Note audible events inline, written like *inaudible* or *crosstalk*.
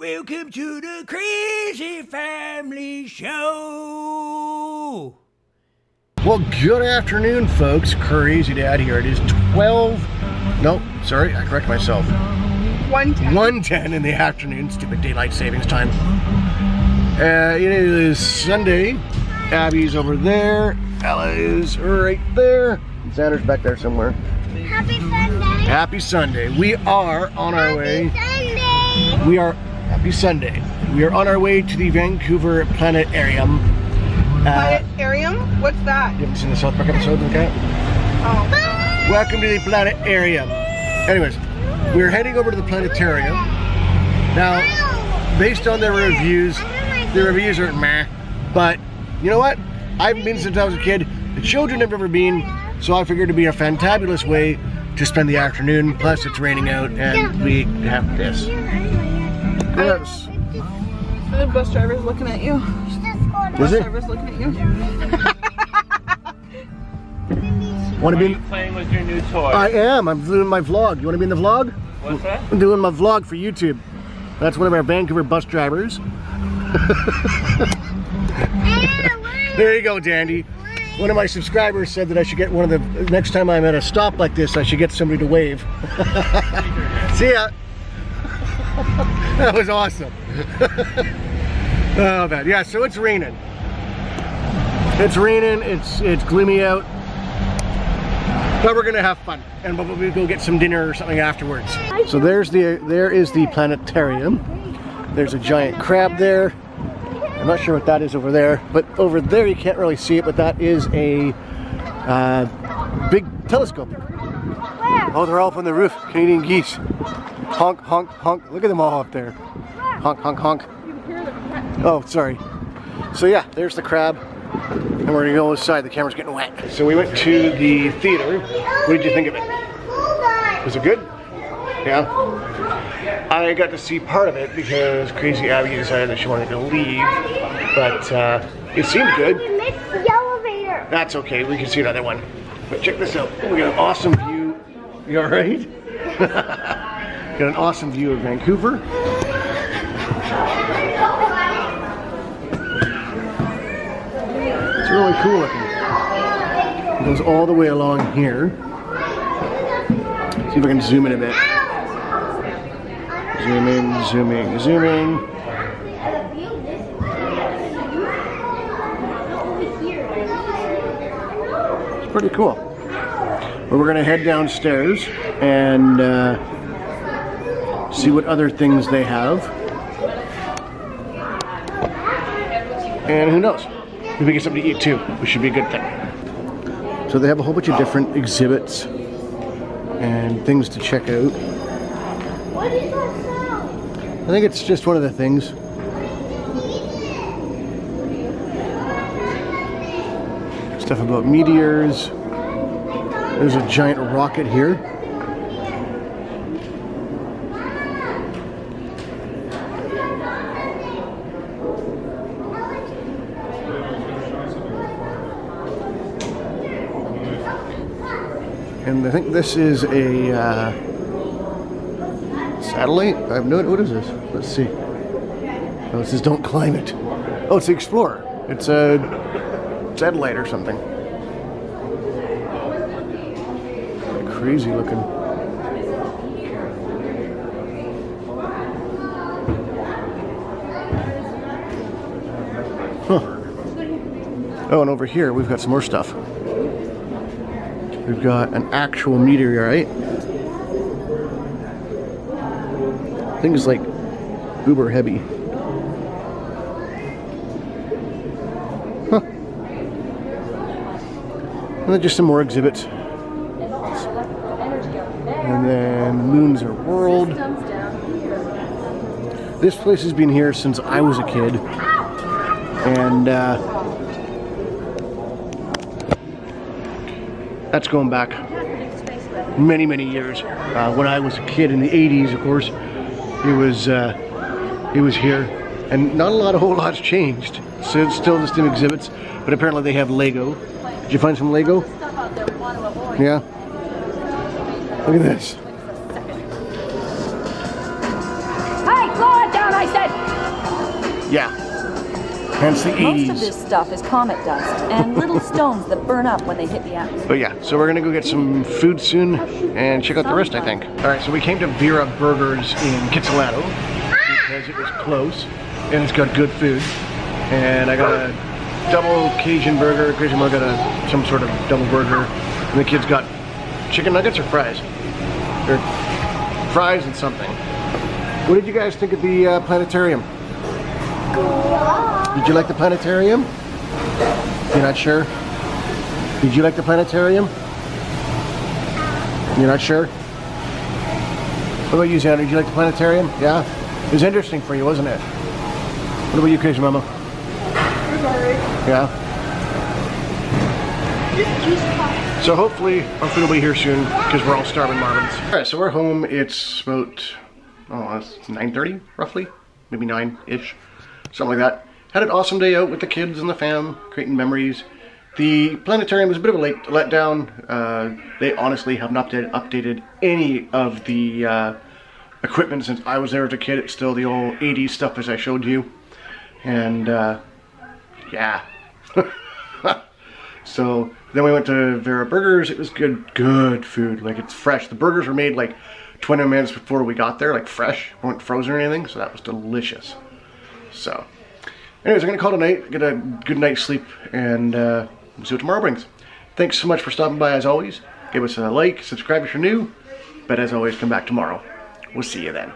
Welcome to the Crazy Family Show. Well, good afternoon, folks. Crazy Dad here. It is 12. No, sorry, I correct myself. 110. 110 in the afternoon. Stupid daylight savings time. Uh, it is Sunday. Abby's over there. Ella is right there. Xander's back there somewhere. Happy Sunday. Happy Sunday. We are on our way. Sunday. We are happy Sunday. We are on our way to the Vancouver Planetarium. Uh, Planetarium? What's that? you haven't seen the South Park episode, okay? Oh. Welcome to the planetarium. Anyways, we're heading over to the planetarium. Now, based on their reviews, the reviews are meh. But you know what? I haven't been since I was a kid. The children have never been, so I figured it'd be a fantabulous way to spend the afternoon. Plus, it's raining out, and we have this. Yes. The bus driver's looking at you. Was Bus it? driver's looking at you. *laughs* Want to be? playing with your new toy? I am. I'm doing my vlog. You want to be in the vlog? What's that? I'm doing my vlog for YouTube. That's one of our Vancouver bus drivers. *laughs* There you go, Dandy. One of my subscribers said that I should get one of the, next time I'm at a stop like this, I should get somebody to wave. *laughs* See ya. *laughs* that was awesome. *laughs* oh, man. Yeah, so it's raining. It's raining, it's, it's gloomy out. But we're gonna have fun, and we'll, we'll go get some dinner or something afterwards. So there's the there is the planetarium. There's a giant crab there. I'm not sure what that is over there, but over there you can't really see it. But that is a uh, big telescope. Oh, they're all up on the roof. Canadian geese. Honk, honk, honk. Look at them all up there. Honk, honk, honk. Oh, sorry. So yeah, there's the crab. And we're gonna go inside. The camera's getting wet. So we went to the theater. What did you think of it? Was it good? Yeah. I got to see part of it because Crazy Abby decided that she wanted to leave, but uh, it seemed good. We missed the elevator. That's okay. We can see another one. But check this out. We got an awesome view. You all right? *laughs* got an awesome view of Vancouver. It's really cool looking. It goes all the way along here. See if I can zoom in a bit. Zoom in, zoom zooming, zooming. It's pretty cool. But we're gonna head downstairs and uh, see what other things they have. And who knows? If we get something to eat too, which should be a good thing. So they have a whole bunch of different exhibits and things to check out. What is that sound? I think it's just one of the things. Stuff about meteors. There's a giant rocket here. And I think this is a uh, satellite. I have no idea. What is this? Let's see. Oh, it says don't climb it. Oh, it's the Explorer. It's a satellite or something. Crazy looking. Huh. Oh, and over here we've got some more stuff. We've got an actual meteorite. I think it's like uber heavy. Huh. And then just some more exhibits. And then Moons Are World. This place has been here since I was a kid. And uh, that's going back many, many years. Uh, when I was a kid in the 80s, of course, it was uh, it was here, and not a lot, a whole lot's changed. So it's still the same exhibits, but apparently they have Lego. Did you find some Lego? Yeah. Look at this. Hey, slow it down, I said! Yeah. Hence the Most of this stuff is comet dust and little *laughs* stones that burn up when they hit the atmosphere. But yeah, so we're gonna go get some food soon and check out the rest, I think. All right, so we came to Vera Burgers in Kitsilano because it was close and it's got good food. And I got a double Cajun burger. Cajun Mom got a some sort of double burger, and the kids got chicken nuggets or fries. Or fries and something. What did you guys think of the uh, planetarium? Did you like the planetarium? You're not sure? Did you like the planetarium? You're not sure? What about you, Xander? Did you like the planetarium? Yeah? It was interesting for you, wasn't it? What about you, Crazy Mama? Yeah? So hopefully our food will be here soon because we're all starving Marvins. Alright, so we're home. It's about, oh, it's 9.30 roughly. Maybe 9-ish. Something like that. Had an awesome day out with the kids and the fam, creating memories. The planetarium was a bit of a late letdown. Uh, they honestly have not updated, any of the uh, equipment since I was there as a kid. It's still the old 80s stuff as I showed you. And uh, yeah. *laughs* so then we went to Vera Burgers. It was good, good food. Like it's fresh. The burgers were made like 20 minutes before we got there, like fresh, weren't frozen or anything. So that was delicious. So, anyways, I'm gonna call tonight. Get a good night's sleep, and uh, see what tomorrow brings. Thanks so much for stopping by, as always. Give us a like, subscribe if you're new. But as always, come back tomorrow. We'll see you then.